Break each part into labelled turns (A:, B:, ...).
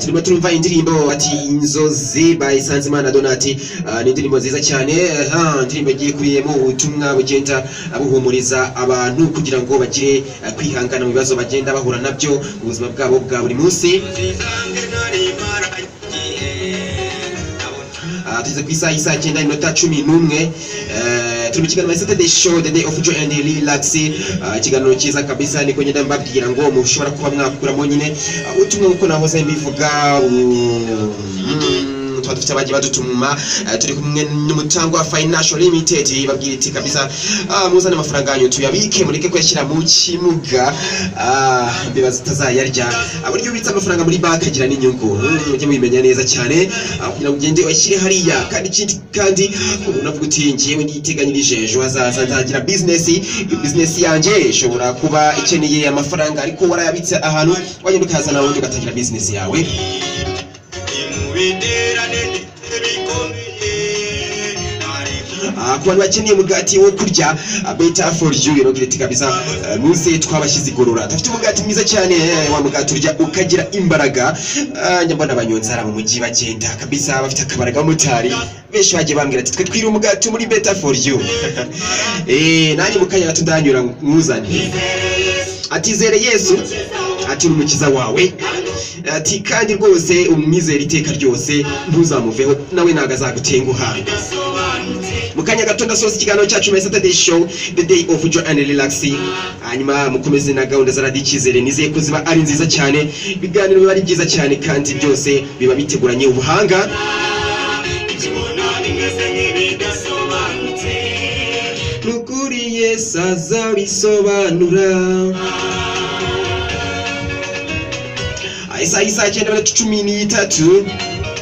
A: Turimo turumva indirimbo ati inzozi by Sanzimana Donati Ah, ni indirimbo nziza cyane. Indirimbo igiye kuriyemo ubutumwa bugenda buhumuriza abantu kugira ngo bagire ah, kwihangana mu bibazo bagenda bahura na byo mu buzima bwabo bwa buri munsi. Ah, tugeze ku isaha y'isaha icyenda iminota cumi n'umwe. Eh, turi mu kiganiro Saturday Show the day of joy and relax. Ah, ikiganiro cyiza kabisa niko ngenda mbabwira ngo mushobora kuba mwakuramo nyine ah, ubutumwa nk'uko nahoze mbivuga mm, mm, tuba dufite abagiye badutuma eh, turi kumwe n'umutangwa wa financial limited babwira iti kabisa ah, muzane amafaranga yanyu tuyabike mureke kuyashyira mu kimuga. Ah, imbeba zitazayarya Ah, buryo ubitse amafaranga muri banki agira n'inyungu. Mujye mubimenya neza cyane. Ah, kugira ngo ugende uyashyire hariya. Kandi ikindi kandi unavuga uti ngewe niteganyirije ejo hazaza nzagira business. Iyo business yanjye ishobora kuba ikeneye amafaranga ariko warayabitse ahantu wagenda ukazana ubundi ugatangira business yawe. Ku bantu bakeneye umugati wo kurya ah, better for you irogira iti kabisa. Muze twabashyize igorora. Dufite umugati mwiza cyane eh, wa mugati urya ukagira imbaraga. Ah, njya mbona abanyonzi hariya mu mujyi bagenda kabisa bafite akabara k'abamotari benshi bagiye bambwira ati twe twiriye umugati muri better for you. Eh nanjye mu kanya gato ndanyura mwuzane atizere yesu ati ni umukiza wawe. Ati kandi rwose umwizera iteka ryose ntuzamuveho nawe ntabwo azagutenguha. Mu kanya gato ndasoza ikiganiro cyacu muri Saturday show the day of joy and relax hanyuma mukomeze na gahunda za radiyo icyizere. Nizeye ko ziba ari nziza cyane ibiganiro biba ari byiza cyane kandi byose biba biteguranye ubuhanga. Nukuri yesu azabisobanura. Ah, isaha y'isaha icyenda minota cumi n'itatu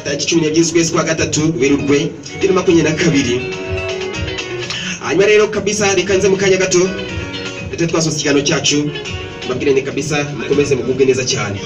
A: tariki cumi n'ebyiri z'ukwezi kwa gatatu werurwe bibiri na makumyabiri na kabiri. Hanyuma rero kabisa reka nze mu kanya gato. Ndetse twasoza cyacu. Mbabwire ni kabisa mukomeze mugubwe neza cyane